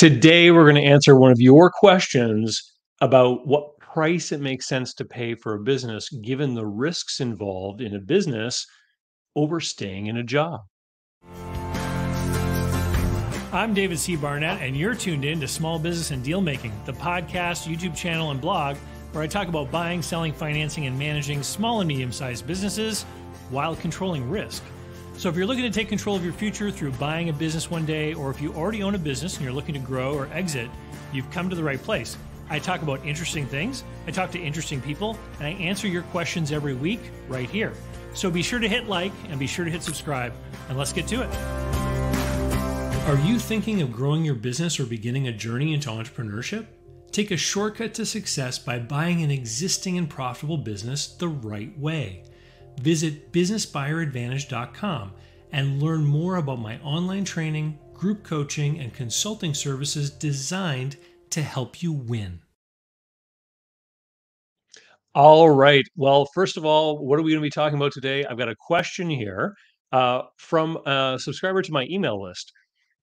Today, we're going to answer one of your questions about what price it makes sense to pay for a business given the risks involved in a business over staying in a job. I'm David C. Barnett, and you're tuned in to Small Business and Deal Making, the podcast, YouTube channel, and blog where I talk about buying, selling, financing, and managing small and medium sized businesses while controlling risk. So, if you're looking to take control of your future through buying a business one day, or if you already own a business and you're looking to grow or exit, you've come to the right place. I talk about interesting things, I talk to interesting people, and I answer your questions every week right here. So, be sure to hit like and be sure to hit subscribe, and let's get to it. Are you thinking of growing your business or beginning a journey into entrepreneurship? Take a shortcut to success by buying an existing and profitable business the right way. Visit businessbuyeradvantage.com and learn more about my online training, group coaching, and consulting services designed to help you win. All right. Well, first of all, what are we going to be talking about today? I've got a question here uh, from a subscriber to my email list.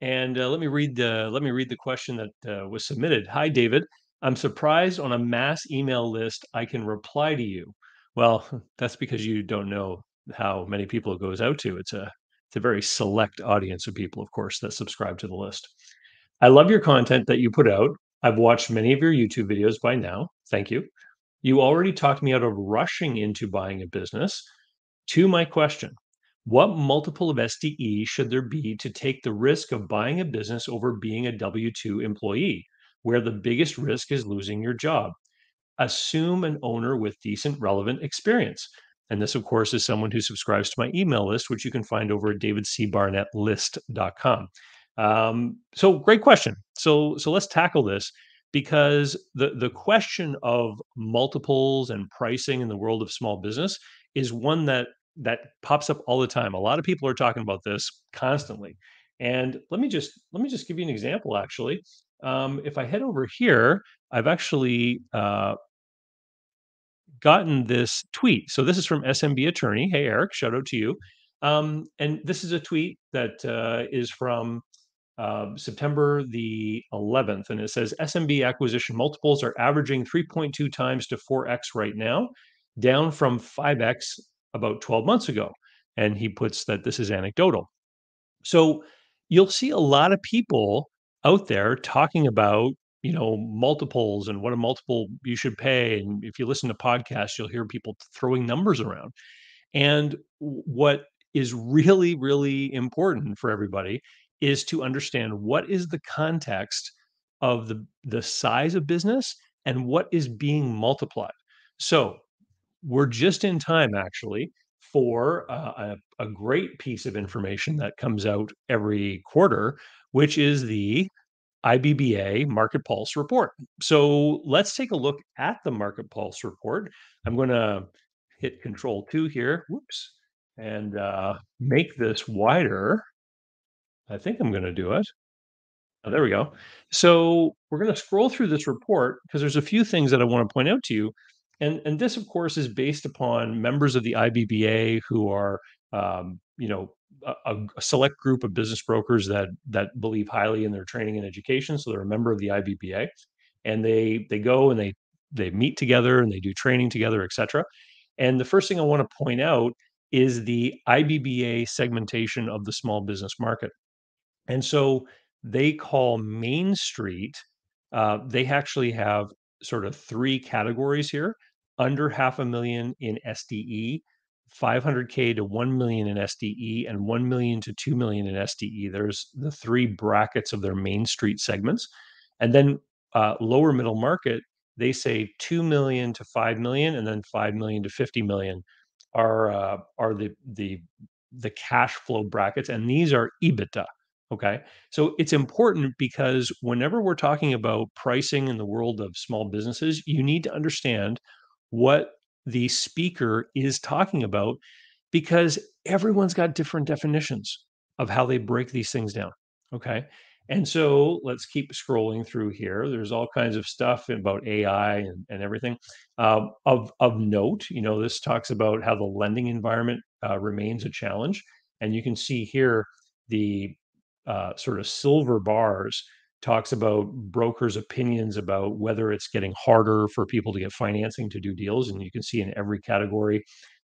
And uh, let me read the let me read the question that uh, was submitted. Hi, David. I'm surprised on a mass email list I can reply to you. Well, that's because you don't know how many people it goes out to. It's a it's a very select audience of people, of course, that subscribe to the list. I love your content that you put out. I've watched many of your YouTube videos by now. Thank you. You already talked me out of rushing into buying a business. To my question, what multiple of SDE should there be to take the risk of buying a business over being a W 2 employee, where the biggest risk is losing your job? Assume an owner with decent, relevant experience. And this, of course, is someone who subscribes to my email list, which you can find over at davidcbarnettlist.com. Um, so, great question. So, so let's tackle this because the the question of multiples and pricing in the world of small business is one that that pops up all the time. A lot of people are talking about this constantly. And let me just let me just give you an example. Actually, um, if I head over here, I've actually uh, gotten this tweet. So this is from SMB attorney. Hey, Eric, shout out to you. Um, and this is a tweet that uh, is from uh, September the 11th, and it says SMB acquisition multiples are averaging 3.2 times to 4x right now, down from 5x about 12 months ago. And he puts that this is anecdotal. So you'll see a lot of people out there talking about you know multiples and what a multiple you should pay and if you listen to podcasts you'll hear people throwing numbers around. And what is really really important for everybody is to understand what is the context of the the size of business and what is being multiplied. So we're just in time actually for uh, a, a great piece of information that comes out every quarter which is the IBBA Market Pulse report. So let's take a look at the Market Pulse report. I'm going to hit Control 2 here, whoops, and uh, make this wider. I think I'm going to do it. Oh, there we go. So we're going to scroll through this report because there's a few things that I want to point out to you. And, and this, of course, is based upon members of the IBBA who are, um, you know, a, a, select group of business brokers that that believe highly in their training and education. So they're a member of the IBBA, and they they go and they they meet together and they do training together, etc. And the first thing I want to point out is the IBBA segmentation of the small business market. And so they call Main Street. Uh, they actually have sort of three categories here: under half a million in SDE, 500k to 1 million in SDE and 1 million to 2 million in SDE. There's the three brackets of their main street segments. And then uh, lower middle market, they say 2 million to 5 million and then 5 million to 50 million are uh, are the the the cash flow brackets and these are EBITDA. Okay. So it's important because whenever we're talking about pricing in the world of small businesses, you need to understand what the speaker is talking about because everyone's got different definitions of how they break these things down. Okay. And so let's keep scrolling through here. There's all kinds of stuff about AI and, and everything. Uh, of, of note, you know, this talks about how the lending environment uh, remains a challenge. And you can see here the uh, sort of silver bars talks about brokers' opinions about whether it's getting harder for people to get financing to do deals. And you can see in every category,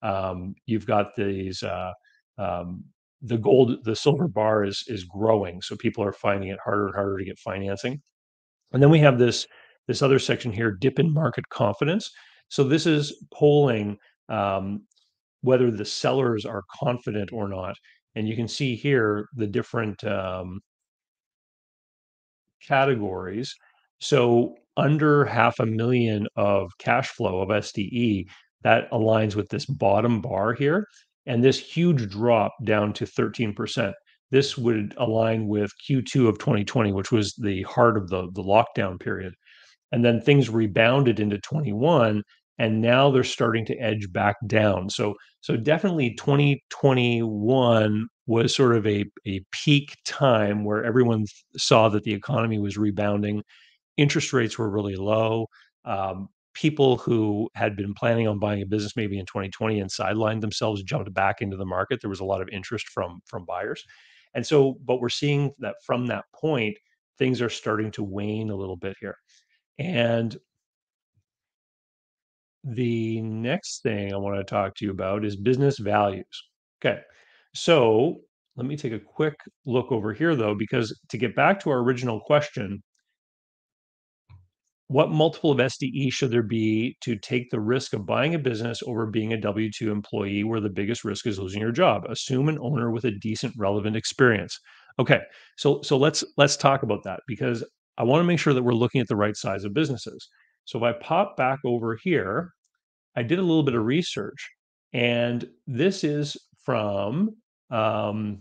um, you've got these. Uh, um, the gold, the silver bar is is growing, so people are finding it harder and harder to get financing. And then we have this this other section here, dip in market confidence. So this is polling um, whether the sellers are confident or not. And you can see here the different um, categories. So under half a million of cash flow of SDE, that aligns with this bottom bar here. And this huge drop down to 13%. This would align with Q2 of 2020, which was the heart of the, the lockdown period. And then things rebounded into 21 and now they're starting to edge back down. So so definitely 2021 was sort of a a peak time where everyone saw that the economy was rebounding, interest rates were really low. Um, people who had been planning on buying a business maybe in 2020 and sidelined themselves jumped back into the market. There was a lot of interest from from buyers, and so but we're seeing that from that point things are starting to wane a little bit here, and the next thing I want to talk to you about is business values. Okay. So let me take a quick look over here, though, because to get back to our original question, what multiple of SDE should there be to take the risk of buying a business over being a W 2 employee where the biggest risk is losing your job? Assume an owner with a decent relevant experience. Okay. So so let's let's talk about that because I want to make sure that we're looking at the right size of businesses. So if I pop back over here, I did a little bit of research, and this is from um,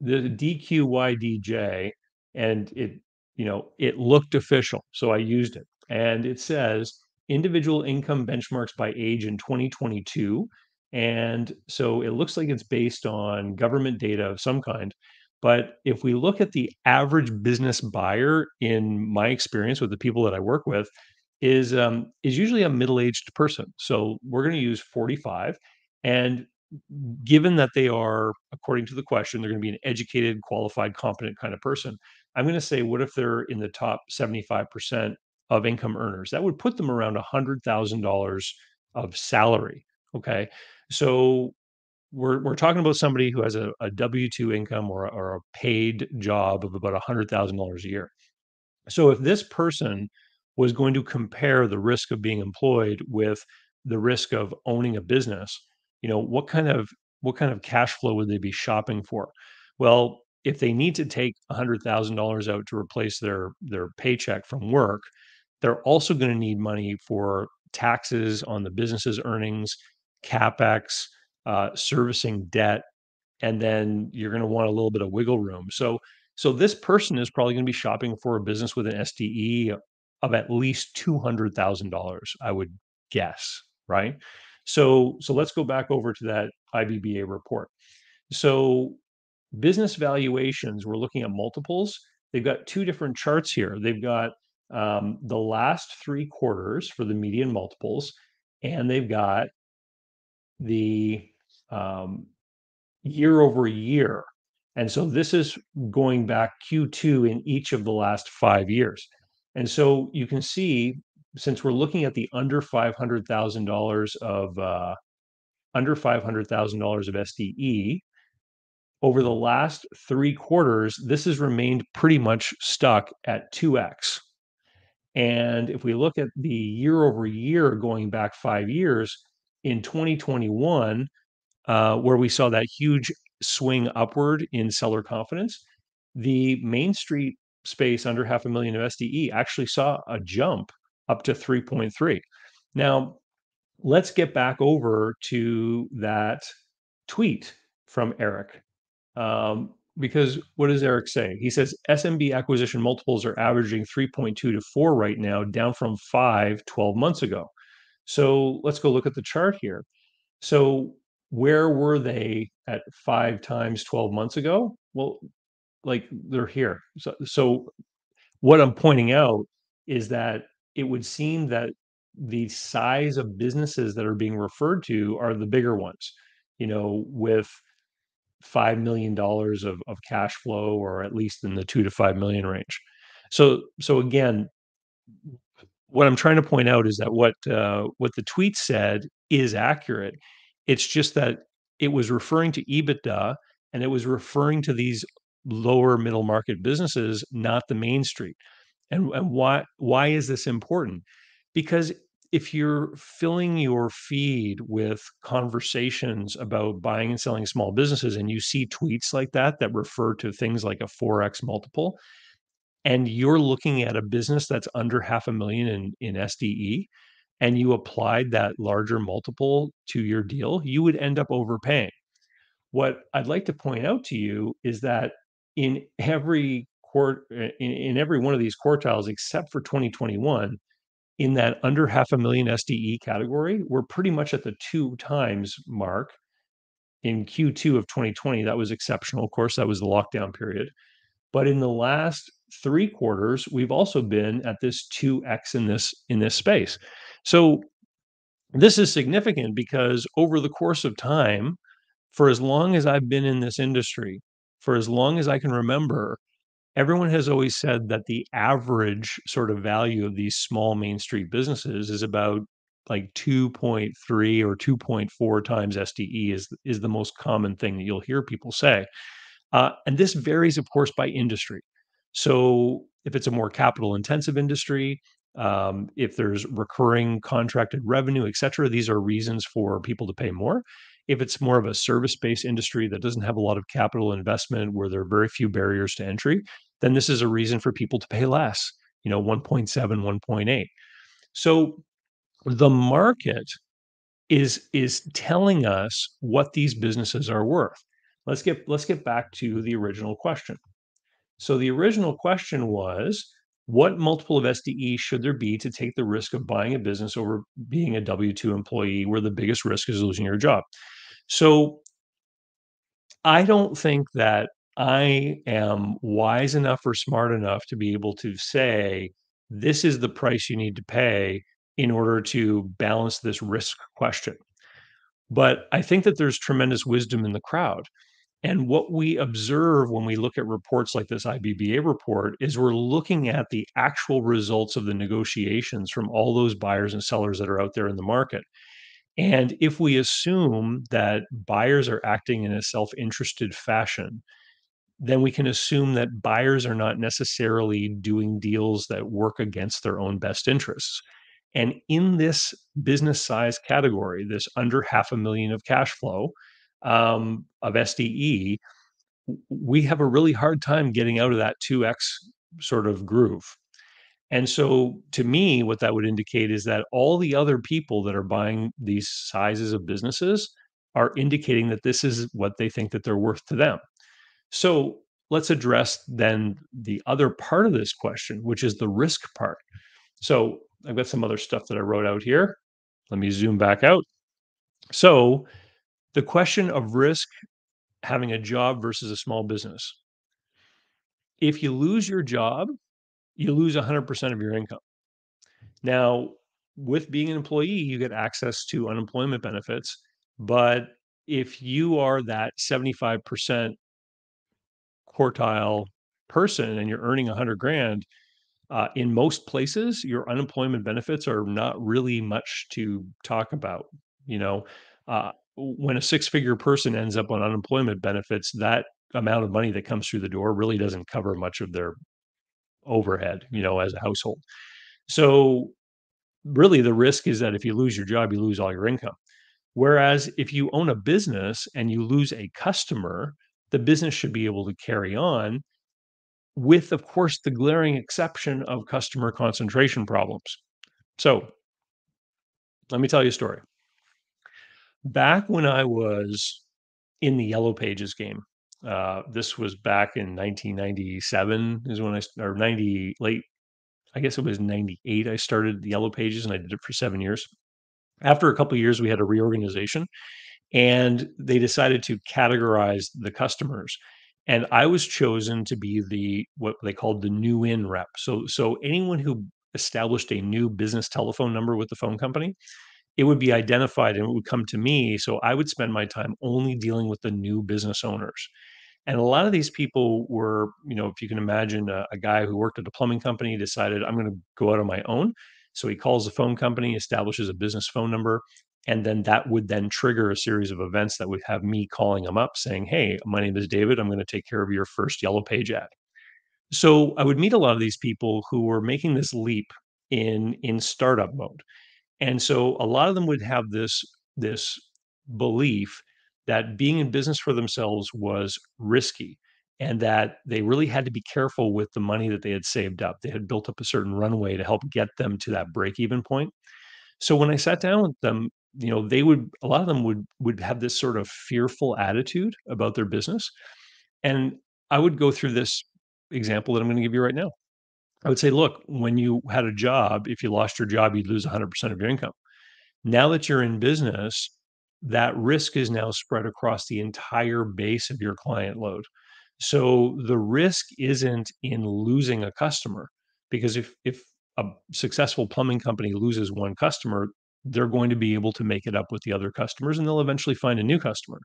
the DQYDJ, and it, you know, it looked official, so I used it, and it says individual income benchmarks by age in 2022, and so it looks like it's based on government data of some kind. But if we look at the average business buyer, in my experience with the people that I work with, is um, is usually a middle-aged person. So we're going to use 45, and given that they are, according to the question, they're going to be an educated, qualified, competent kind of person. I'm going to say, what if they're in the top 75% of income earners? That would put them around $100,000 of salary. Okay, so we're we're talking about somebody who has a, a W two income or or a paid job of about $100,000 a year. So if this person was going to compare the risk of being employed with the risk of owning a business, you know, what kind of what kind of cash flow would they be shopping for? Well, if they need to take $100,000 out to replace their their paycheck from work, they're also going to need money for taxes on the business's earnings, capex, uh, servicing debt, and then you're going to want a little bit of wiggle room. So so this person is probably going to be shopping for a business with an SDE of at least $200,000, I would guess, right? So so let's go back over to that IBBA report. So business valuations, we're looking at multiples. They've got two different charts here. They've got um, the last three quarters for the median multiples, and they've got the um, year over year. And so this is going back Q2 in each of the last five years. And so you can see, since we're looking at the under $500,000 of uh, under $500,000 of SDE, over the last three quarters, this has remained pretty much stuck at 2x. And if we look at the year over year going back five years, in 2021, uh, where we saw that huge swing upward in seller confidence, the Main Street space under half a million of SDE actually saw a jump up to 3.3. Now, let's get back over to that tweet from Eric. Um, because what does Eric say? He says SMB acquisition multiples are averaging 3.2 to 4 right now, down from 5 12 months ago. So let's go look at the chart here. So where were they at 5 times 12 months ago? Well, like they're here. So, so what I'm pointing out is that it would seem that the size of businesses that are being referred to are the bigger ones, you know, with five million dollars of, of cash flow, or at least in the two to five million range. So so again, what I'm trying to point out is that what uh, what the tweet said is accurate. It's just that it was referring to EBITDA and it was referring to these lower middle market businesses, not the main street. And, and why why is this important? Because if you're filling your feed with conversations about buying and selling small businesses and you see tweets like that that refer to things like a 4x multiple and you're looking at a business that's under half a million in, in SDE and you applied that larger multiple to your deal, you would end up overpaying. What I'd like to point out to you is that in every in, in every one of these quartiles except for 2021 in that under half a million SDE category, we're pretty much at the two times mark in Q2 of 2020. That was exceptional. Of course, that was the lockdown period. But in the last three quarters, we've also been at this 2x in this in this space. So this is significant because over the course of time, for as long as I've been in this industry, for as long as I can remember, everyone has always said that the average sort of value of these small main street businesses is about like 2.3 or 2.4 times SDE is is the most common thing that you'll hear people say. Uh, and this varies, of course, by industry. So if it's a more capital intensive industry, um, if there's recurring contracted revenue, et cetera, these are reasons for people to pay more. If it's more of a service based industry that doesn't have a lot of capital investment, where there are very few barriers to entry, then this is a reason for people to pay less, you know, 1.7, 1.8. So the market is is telling us what these businesses are worth. Let's get let's get back to the original question. So the original question was what multiple of SDE should there be to take the risk of buying a business over being a W 2 employee where the biggest risk is losing your job? So I don't think that I am wise enough or smart enough to be able to say, this is the price you need to pay in order to balance this risk question. But I think that there's tremendous wisdom in the crowd. And what we observe when we look at reports like this IBBA report is we're looking at the actual results of the negotiations from all those buyers and sellers that are out there in the market. And if we assume that buyers are acting in a self interested fashion, then we can assume that buyers are not necessarily doing deals that work against their own best interests. And in this business size category, this under half a million of cash flow um, of SDE, we have a really hard time getting out of that 2x sort of groove. And so, to me, what that would indicate is that all the other people that are buying these sizes of businesses are indicating that this is what they think that they're worth to them. So let's address then the other part of this question, which is the risk part. So I've got some other stuff that I wrote out here. Let me zoom back out. So the question of risk having a job versus a small business. If you lose your job, you lose 100% of your income. Now, with being an employee, you get access to unemployment benefits. But if you are that 75% quartile person and you're earning a 100 grand, uh, in most places, your unemployment benefits are not really much to talk about. You know, uh, when a six figure person ends up on unemployment benefits, that amount of money that comes through the door really doesn't cover much of their overhead, you know, as a household. So, really, the risk is that if you lose your job, you lose all your income. Whereas if you own a business and you lose a customer, the business should be able to carry on with, of course, the glaring exception of customer concentration problems. So, let me tell you a story. Back when I was in the Yellow Pages game, uh, this was back in 1997 is when I or 90 late I guess it was 98 I started the Yellow Pages and I did it for 7 years. After a couple years we had a reorganization and they decided to categorize the customers and i was chosen to be the what they called the new in rep so so anyone who established a new business telephone number with the phone company it would be identified and it would come to me. So I would spend my time only dealing with the new business owners. And a lot of these people were, you know, if you can imagine a, a guy who worked at a plumbing company decided, I'm going to go out on my own. So he calls the phone company, establishes a business phone number, and then that would then trigger a series of events that would have me calling him up saying, Hey, my name is David. I'm going to take care of your first yellow page ad. So I would meet a lot of these people who were making this leap in in startup mode. And so a lot of them would have this this belief that being in business for themselves was risky and that they really had to be careful with the money that they had saved up. They had built up a certain runway to help get them to that break even point. So when I sat down with them, you know, they would a lot of them would would have this sort of fearful attitude about their business. And I would go through this example that I'm going to give you right now. I would say, look, when you had a job, if you lost your job, you'd lose 100% of your income. Now that you're in business, that risk is now spread across the entire base of your client load. So the risk isn't in losing a customer because if if a successful plumbing company loses one customer, they're going to be able to make it up with the other customers and they'll eventually find a new customer.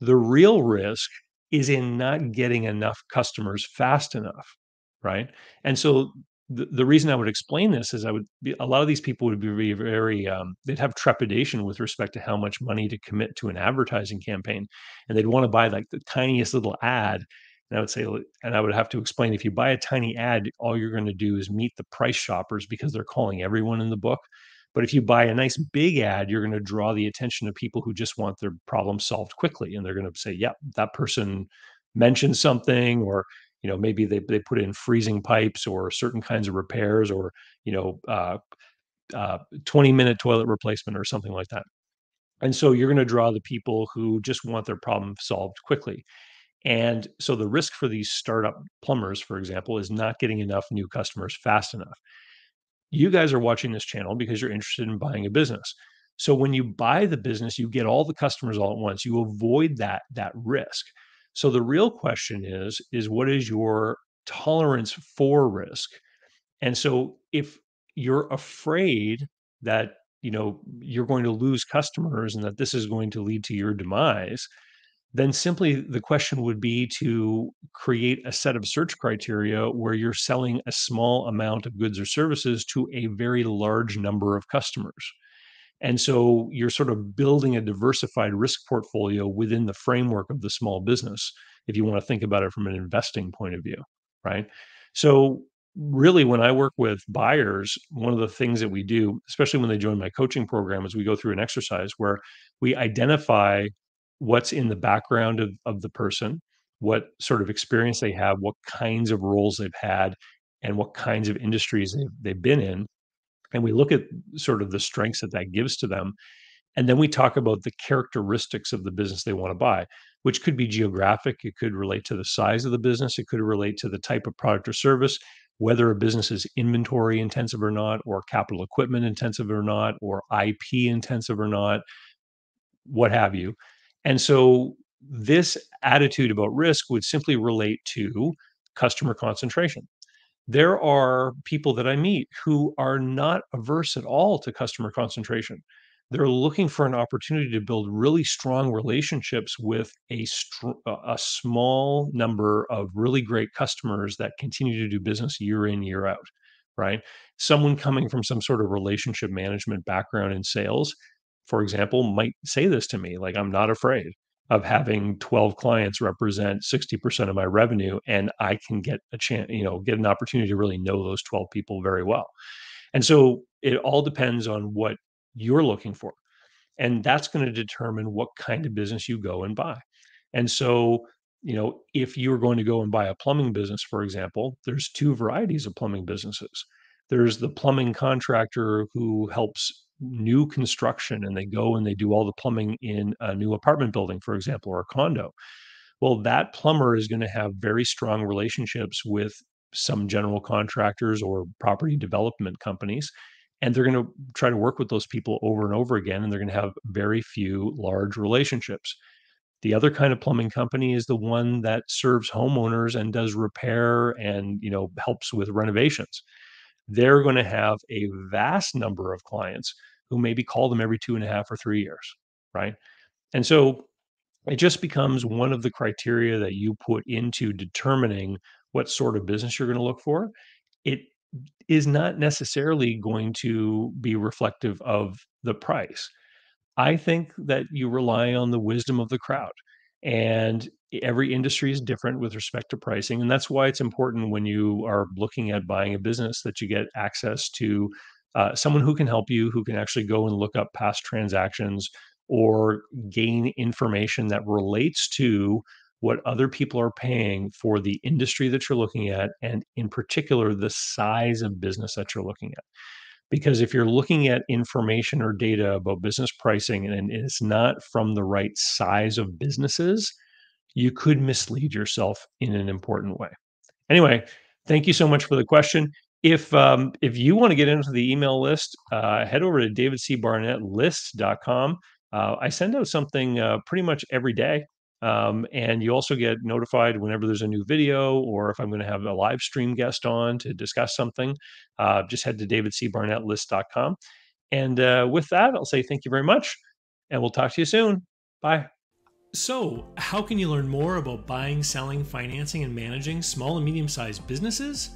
The real risk is in not getting enough customers fast enough, right? And so the, the reason I would explain this is I would be a lot of these people would be very, um, they'd have trepidation with respect to how much money to commit to an advertising campaign, and they'd want to buy like the tiniest little ad. And I would say, and I would have to explain if you buy a tiny ad, all you're going to do is meet the price shoppers because they're calling everyone in the book. But if you buy a nice big ad, you're going to draw the attention of people who just want their problem solved quickly. And they're going to say, yeah, that person mentioned something, or, you know, maybe they, they put in freezing pipes or certain kinds of repairs or, you know, uh, uh, 20 minute toilet replacement or something like that. And so you're going to draw the people who just want their problem solved quickly. And so the risk for these startup plumbers, for example, is not getting enough new customers fast enough you guys are watching this channel because you're interested in buying a business. So when you buy the business, you get all the customers all at once. You avoid that that risk. So the real question is is what is your tolerance for risk? And so if you're afraid that you know you're going to lose customers and that this is going to lead to your demise, then simply the question would be to create a set of search criteria where you're selling a small amount of goods or services to a very large number of customers. And so you're sort of building a diversified risk portfolio within the framework of the small business, if you want to think about it from an investing point of view, right? So, really, when I work with buyers, one of the things that we do, especially when they join my coaching program, is we go through an exercise where we identify what's in the background of, of the person, what sort of experience they have, what kinds of roles they've had, and what kinds of industries they've, they've been in. And we look at sort of the strengths that that gives to them. And then we talk about the characteristics of the business they want to buy, which could be geographic. It could relate to the size of the business. It could relate to the type of product or service, whether a business is inventory intensive or not, or capital equipment intensive or not, or IP intensive or not, what have you. And so this attitude about risk would simply relate to customer concentration. There are people that I meet who are not averse at all to customer concentration. They're looking for an opportunity to build really strong relationships with a, str- a small number of really great customers that continue to do business year in, year out, right? Someone coming from some sort of relationship management background in sales for example, might say this to me like, I'm not afraid of having 12 clients represent 60% of my revenue and I can get a chance, you know, get an opportunity to really know those 12 people very well. And so it all depends on what you're looking for. And that's going to determine what kind of business you go and buy. And so, you know, if you're going to go and buy a plumbing business, for example, there's two varieties of plumbing businesses. There's the plumbing contractor who helps new construction and they go and they do all the plumbing in a new apartment building, for example, or a condo. Well, that plumber is going to have very strong relationships with some general contractors or property development companies. And they're going to try to work with those people over and over again. And they're going to have very few large relationships. The other kind of plumbing company is the one that serves homeowners and does repair and, you know, helps with renovations. They're going to have a vast number of clients who maybe call them every two and a half or three years, right? And so it just becomes one of the criteria that you put into determining what sort of business you're going to look for. It is not necessarily going to be reflective of the price. I think that you rely on the wisdom of the crowd. And every industry is different with respect to pricing. And that's why it's important when you are looking at buying a business that you get access to uh, someone who can help you, who can actually go and look up past transactions or gain information that relates to what other people are paying for the industry that you're looking at, and in particular, the size of business that you're looking at. Because if you're looking at information or data about business pricing and it's not from the right size of businesses, you could mislead yourself in an important way. Anyway, thank you so much for the question. If um, if you want to get into the email list, uh, head over to davidcbarnettlist.com. Uh, I send out something uh, pretty much every day. Um, and you also get notified whenever there's a new video or if I'm going to have a live stream guest on to discuss something. Uh, just head to davidcbarnettlist.com. And uh, with that, I'll say thank you very much. And we'll talk to you soon. Bye. So, how can you learn more about buying, selling, financing, and managing small and medium sized businesses?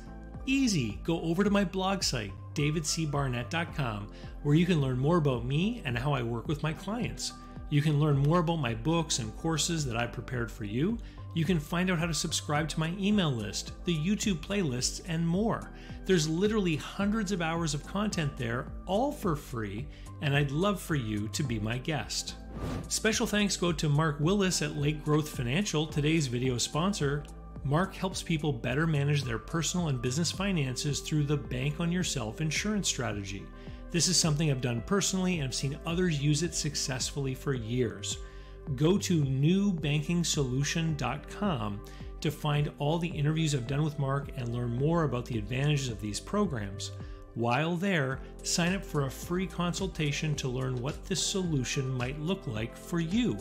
Easy. Go over to my blog site, davidcbarnett.com, where you can learn more about me and how I work with my clients. You can learn more about my books and courses that I prepared for you. You can find out how to subscribe to my email list, the YouTube playlists, and more. There's literally hundreds of hours of content there, all for free, and I'd love for you to be my guest. Special thanks go to Mark Willis at Lake Growth Financial, today's video sponsor. Mark helps people better manage their personal and business finances through the Bank on Yourself insurance strategy. This is something I've done personally and I've seen others use it successfully for years. Go to newbankingsolution.com to find all the interviews I've done with Mark and learn more about the advantages of these programs. While there, sign up for a free consultation to learn what this solution might look like for you.